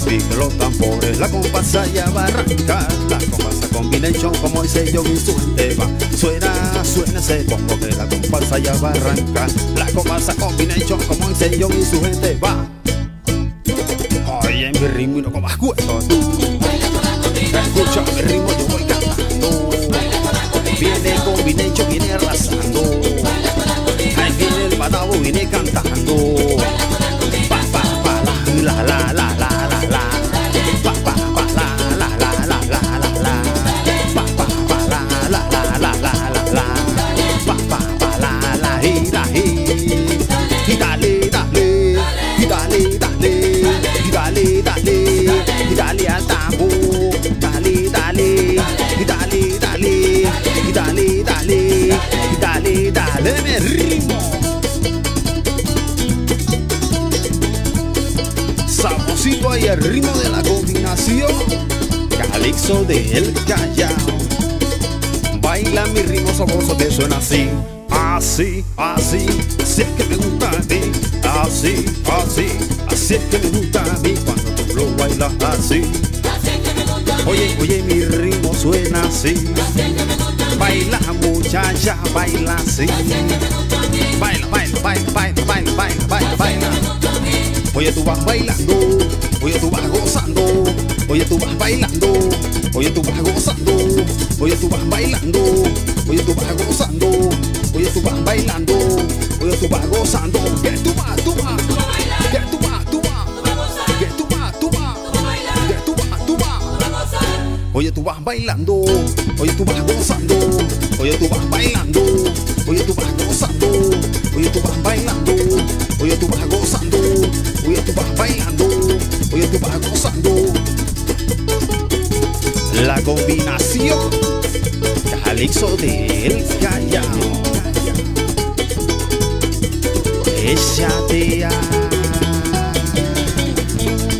los tambores, la comparsa ya va a arrancar. La comparsa combination como dice yo y su gente va. Suena, suena ese bombo que la comparsa ya va a arrancar. La comparsa combination como dice yo y su gente va. Oye mi ritmo y no comas cuento tú. Escucha mi ritmo, Calixo de El Callao. Baila mi ritmo sabroso que suena así. Así, así, así es que me gusta a mí. Así, así, así es que me gusta a mí cuando tú lo bailas así. Oye, oye, mi ritmo suena así. Baila muchacha, baila así. Baila, baila, baila, baila, baila, baila, baila, baila. Oye, tú vas bailando, oye, tú vas gozando, oye, tú vas bailando, oye, tú vas gozando, oye, tú vas bailando, oye, tú vas gozando, oye, tú vas bailando, oye, tú vas gozando. Que tú vas, tú vas, que tú. Oye, tú vas bailando, oye, tú vas gozando, oye, tú vas bailando, oye, tú vas La combinación Calixo del Callao. Échate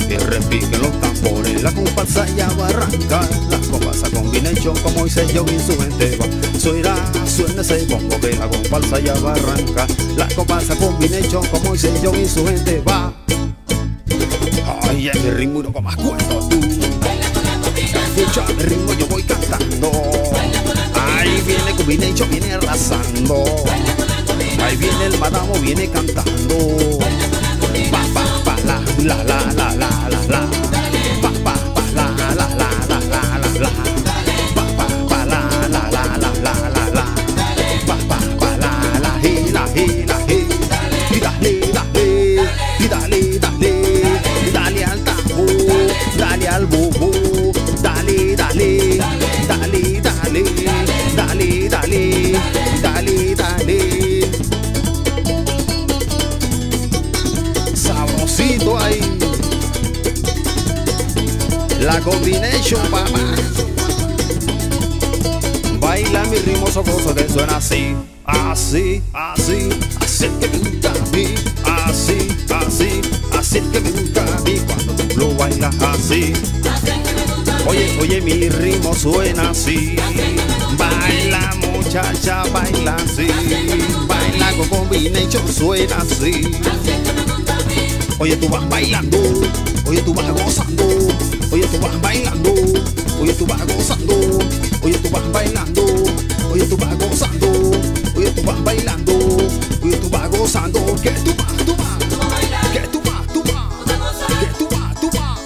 que repiquen los tambores, la comparsa ya va a arrancar. La comparsa combination como dice yo y su gente va. Suena, suena ese bombo que la comparsa ya va a arrancar. La comparsa combination como dice yo y su gente va. Ay, mi ritmo no comas cuento tú. Viene combination, viene arrasando. Ahí viene el madamo, viene cantando. Pa, pa, pa, la, la, la, la, la, la, la. Pa, pa, pa, la, la, la, la, la, la, la. Pa, pa, pa, la, la, la, la, la, la, la. Pa, pa, pa, la, la, hi, la, hi, la, hi. Y dale, dale, y dale, dale, dale al tambor, dale al bobo, La combination, papá. Baila mi ritmo sabroso que suena así, así, así, así que me gusta a mí, así, así, así que me gusta a mí cuando tú lo bailas así. Oye, oye, mi ritmo suena así. Baila muchacha, baila así. Baila con combination, suena así. Oye, tú vas bailando, oye, tú vas gozando, oye, tú vas bailando, oye, tú vas gozando, oye, tú vas bailando, oye, tú vas gozando, oye, tú vas bailando, oye, tú vas gozando, que tú vas, tú vas, que tú vas, tú vas, que tú vas, tú vas,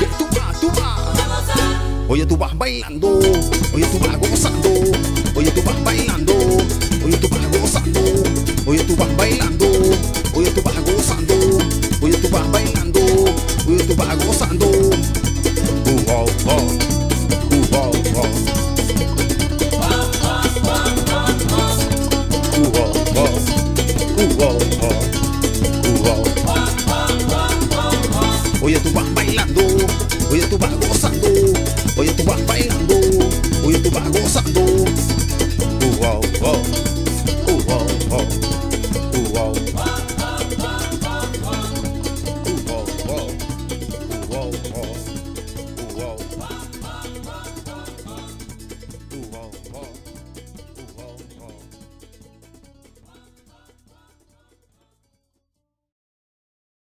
que tú vas, tú vas. Oye, tú vas bailando, oye, tú vas gozando, oye, tú vas bailando, oye, tú vas gozando, oye, tú vas bailando, oye, tú vas Oye, tú va.